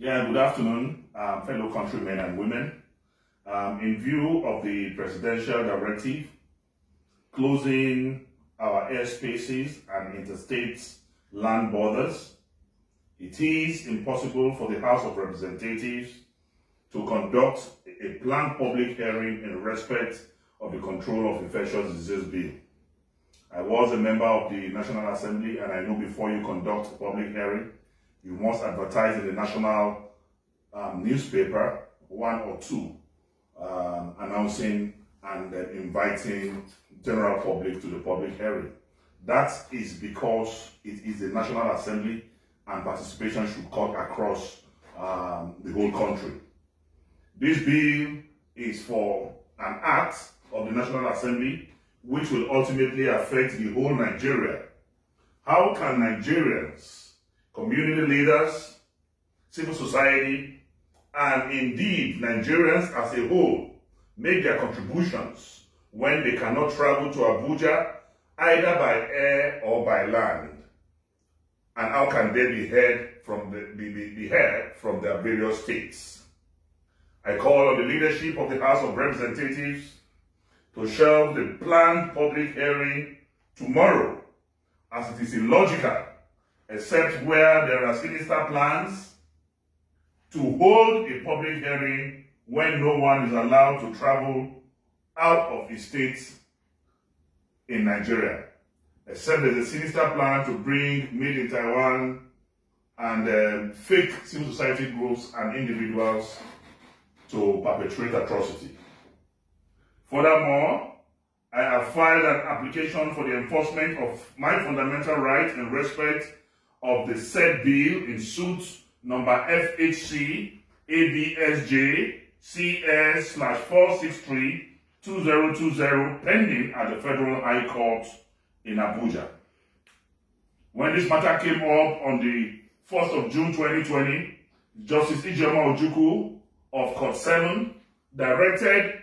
Yeah, good afternoon, um, fellow countrymen and women. Um, in view of the presidential directive closing our airspaces and interstate land borders, it is impossible for the House of Representatives to conduct a planned public hearing in respect of the Control of Infectious Disease Bill. I was a member of the National Assembly and I know before you conduct a public hearing, you must advertise in the national um, newspaper, one or two, um, announcing and uh, inviting general public to the public hearing. That is because it is the National Assembly and participation should cut across um, the whole country. This bill is for an act of the National Assembly which will ultimately affect the whole Nigeria. How can Nigerians, community leaders, civil society, and indeed Nigerians as a whole make their contributions when they cannot travel to Abuja either by air or by land? And how can they be heard from the, be, be, be heard from their various states? I call on the leadership of the House of Representatives to shelve the planned public hearing tomorrow, as it is illogical, except where there are sinister plans, to hold a public hearing when no one is allowed to travel out of the states in Nigeria, except there's a sinister plan to bring Made in Taiwan and um, fake civil society groups and individuals to perpetrate atrocity. Furthermore, I have filed an application for the enforcement of my fundamental right and respect of the said bill in suit number FHC ABSJ CS slash 463 2020 pending at the Federal High Court in Abuja. When this matter came up on the 1st of June 2020, Justice Ijeoma Ojukwu of Court 7 directed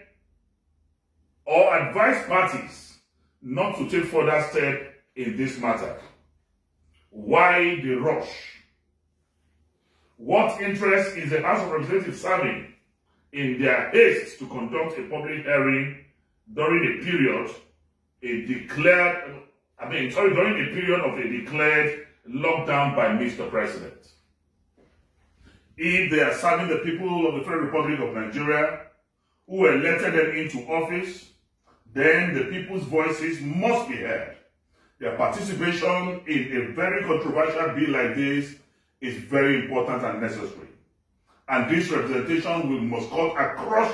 or advised parties not to take further step in this matter. Why the rush? What interest is the House of Representatives serving in their haste to conduct a public hearing during a period, a declared, I mean, sorry, during a period of a declared lockdown by Mr. President? If they are serving the people of the Federal Republic of Nigeria, who elected them into office, then the people's voices must be heard. Their participation in a very controversial bill like this is very important and necessary. And this representation we must cut across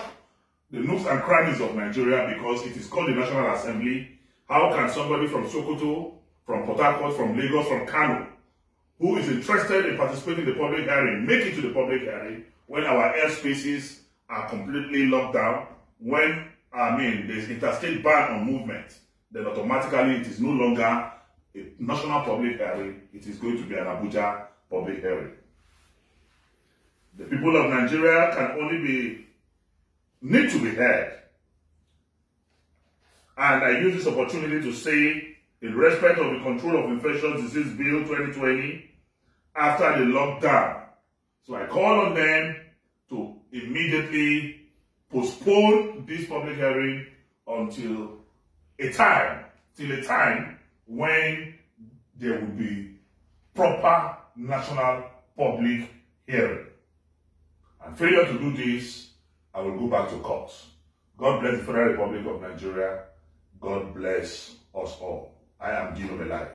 the nooks and crannies of Nigeria because it is called the National Assembly. How can somebody from Sokoto, from Port Harcourt, from Lagos, from Kano, who is interested in participating in the public hearing, make it to the public hearing when our airspaces are completely locked down, when, I mean, there's interstate ban on movement, then automatically it is no longer a national public hearing, it is going to be an Abuja public hearing. The people of Nigeria can only be, need to be heard. And I use this opportunity to say, in respect of the Control of Infectious Disease Bill 2020, after the lockdown. So I call on them to immediately postpone this public hearing until a time, till a time when there will be proper national public hearing. And failure to do this, I will go back to court. God bless the Federal Republic of Nigeria. God bless us all. I am Dino Melaye.